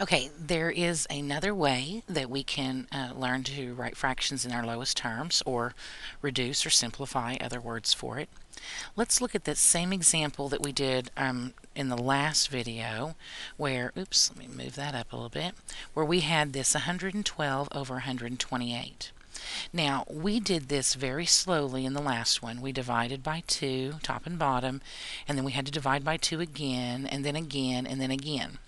Okay, there is another way that we can uh, learn to write fractions in our lowest terms or reduce or simplify other words for it. Let's look at that same example that we did um, in the last video where, oops, let me move that up a little bit, where we had this 112 over 128. Now, we did this very slowly in the last one. We divided by 2, top and bottom, and then we had to divide by 2 again, and then again, and then again.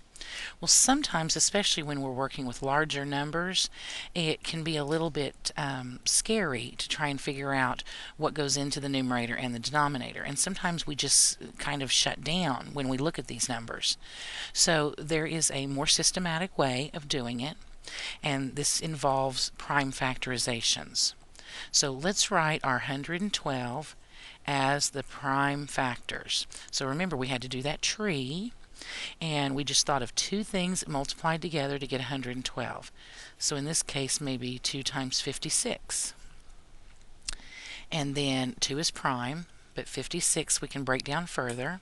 Well, sometimes, especially when we're working with larger numbers, it can be a little bit um, scary to try and figure out what goes into the numerator and the denominator. And sometimes we just kind of shut down when we look at these numbers. So there is a more systematic way of doing it, and this involves prime factorizations. So let's write our 112 as the prime factors. So remember, we had to do that tree and we just thought of two things multiplied together to get 112. So in this case, maybe 2 times 56. And then 2 is prime, but 56 we can break down further.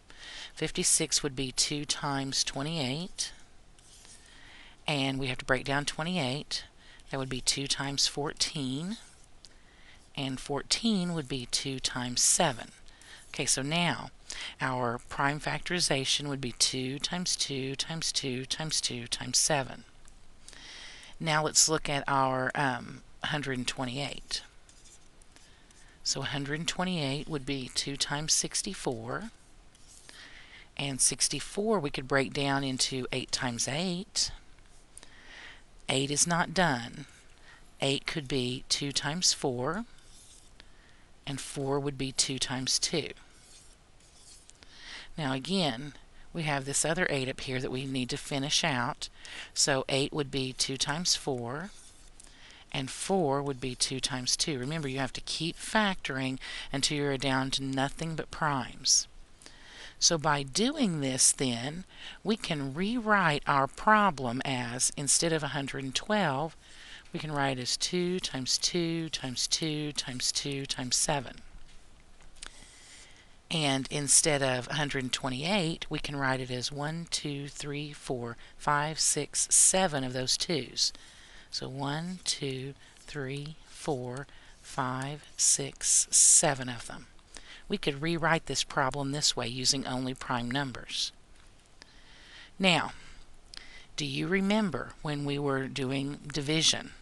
56 would be 2 times 28, and we have to break down 28. That would be 2 times 14, and 14 would be 2 times 7. Okay, so now our prime factorization would be 2 times 2 times 2 times 2 times 7. Now let's look at our um, 128. So 128 would be 2 times 64. And 64 we could break down into 8 times 8. 8 is not done. 8 could be 2 times 4 and 4 would be 2 times 2. Now again, we have this other 8 up here that we need to finish out. So 8 would be 2 times 4, and 4 would be 2 times 2. Remember, you have to keep factoring until you're down to nothing but primes. So by doing this then, we can rewrite our problem as, instead of 112, we can write as 2 times 2 times 2 times 2 times 7. And instead of 128, we can write it as 1, 2, 3, 4, 5, 6, 7 of those 2's. So 1, 2, 3, 4, 5, 6, 7 of them. We could rewrite this problem this way using only prime numbers. Now, do you remember when we were doing division?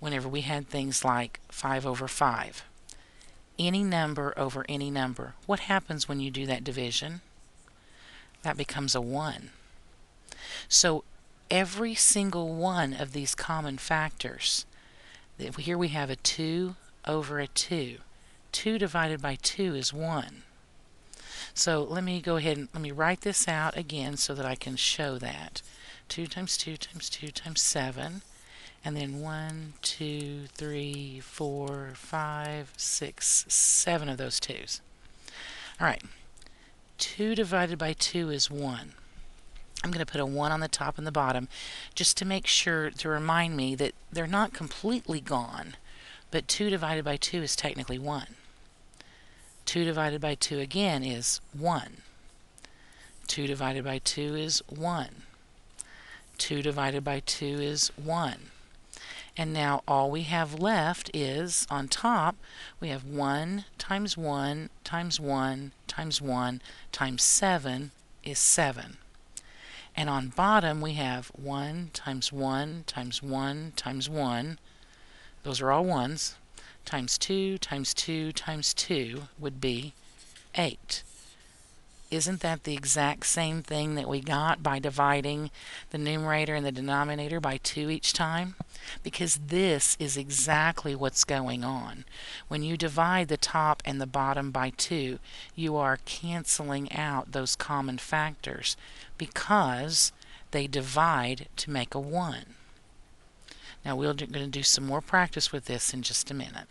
Whenever we had things like 5 over 5. Any number over any number. What happens when you do that division? That becomes a 1. So every single one of these common factors, here we have a 2 over a 2. 2 divided by 2 is 1. So let me go ahead and let me write this out again so that I can show that. 2 times 2 times 2 times 7 and then one, two, three, four, five, six, seven of those twos. All right, 2 divided by 2 is 1. I'm going to put a 1 on the top and the bottom just to make sure to remind me that they're not completely gone, but 2 divided by 2 is technically 1. 2 divided by 2 again is 1. 2 divided by 2 is 1. 2 divided by 2 is 1. And now all we have left is, on top, we have 1 times 1 times 1 times 1 times 7 is 7. And on bottom we have 1 times 1 times 1 times 1, those are all 1s, times 2 times 2 times 2 would be 8. Isn't that the exact same thing that we got by dividing the numerator and the denominator by 2 each time? Because this is exactly what's going on. When you divide the top and the bottom by 2, you are canceling out those common factors because they divide to make a 1. Now we're going to do some more practice with this in just a minute.